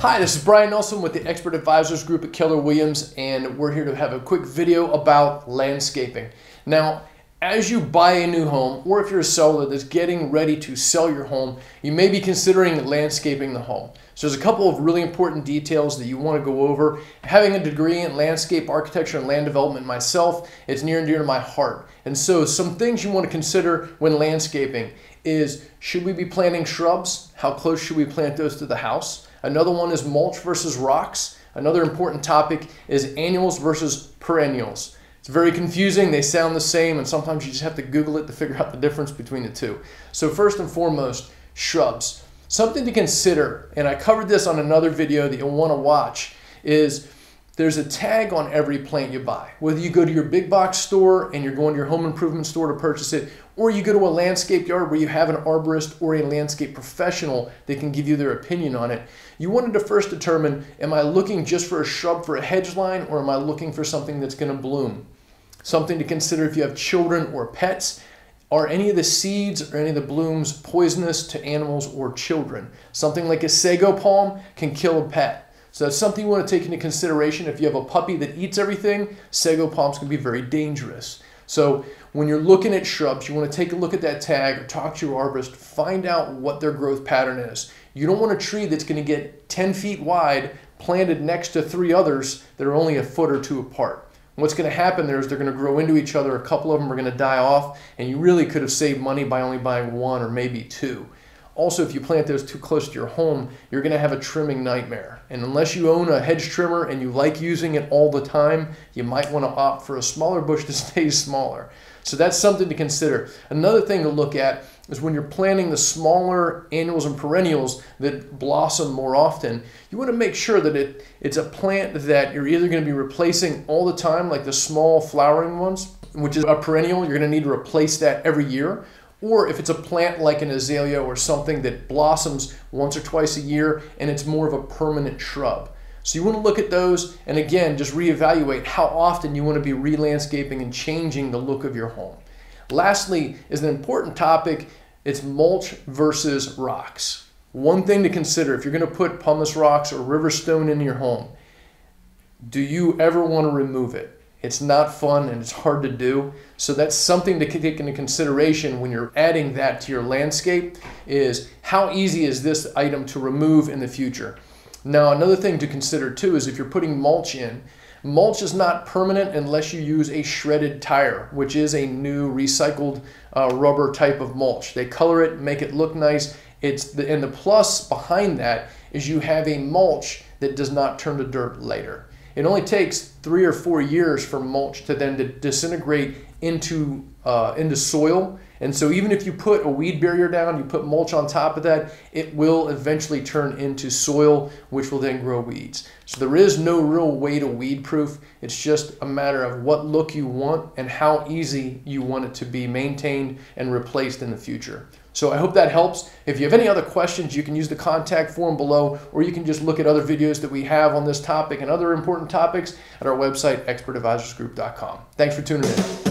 Hi, this is Bryan Nelson with the Expert Advisors Group at Keller Williams, and we're here to have a quick video about landscaping. Now, as you buy a new home, or if you're a seller that's getting ready to sell your home, you may be considering landscaping the home. So there's a couple of really important details that you want to go over. Having a degree in landscape architecture and land development myself, it's near and dear to my heart. And so some things you want to consider when landscaping is should we be planting shrubs? How close should we plant those to the house? Another one is mulch versus rocks. Another important topic is annuals versus perennials. It's very confusing. They sound the same, and sometimes you just have to Google it to figure out the difference between the two. So, first and foremost, shrubs. Something to consider, and I covered this on another video that you'll want to watch, is there's a tag on every plant you buy. Whether you go to your big box store and you're going to your home improvement store to purchase it, or you go to a landscape yard where you have an arborist or a landscape professional that can give you their opinion on it, you wanted to first determine am I looking just for a shrub for a hedge line or am I looking for something that's going to bloom? Something to consider if you have children or pets. Are any of the seeds or any of the blooms poisonous to animals or children? Something like a sago palm can kill a pet. So that's something you want to take into consideration. If you have a puppy that eats everything, sago palms can be very dangerous. So when you're looking at shrubs, you want to take a look at that tag or talk to your arborist, find out what their growth pattern is. You don't want a tree that's going to get 10 feet wide planted next to three others that are only a foot or two apart. What's going to happen there is they're going to grow into each other. A couple of them are going to die off, and you really could have saved money by only buying one or maybe two. Also, if you plant those too close to your home, you're going to have a trimming nightmare. And unless you own a hedge trimmer and you like using it all the time, you might want to opt for a smaller bush to stay smaller. So that's something to consider. Another thing to look at is when you're planting the smaller annuals and perennials that blossom more often, you want to make sure that it, it's a plant that you're either going to be replacing all the time, like the small flowering ones, which is a perennial, you're going to need to replace that every year, or if it's a plant like an azalea or something that blossoms once or twice a year and it's more of a permanent shrub. So you want to look at those and again, just reevaluate how often you want to be re-landscaping and changing the look of your home. Lastly is an important topic, it's mulch versus rocks. One thing to consider if you're going to put pumice rocks or river stone in your home, do you ever want to remove it? It's not fun and it's hard to do. So that's something to take into consideration when you're adding that to your landscape is how easy is this item to remove in the future? Now another thing to consider too is if you're putting mulch in, mulch is not permanent unless you use a shredded tire, which is a new recycled uh, rubber type of mulch. They color it, make it look nice. It's the, and the plus behind that is you have a mulch that does not turn to dirt later. It only takes three or four years for mulch to then to disintegrate into uh, into soil. And so even if you put a weed barrier down, you put mulch on top of that, it will eventually turn into soil, which will then grow weeds. So there is no real way to weed proof. It's just a matter of what look you want and how easy you want it to be maintained and replaced in the future. So I hope that helps. If you have any other questions, you can use the contact form below, or you can just look at other videos that we have on this topic and other important topics at our website, expertadvisorsgroup.com. Thanks for tuning in.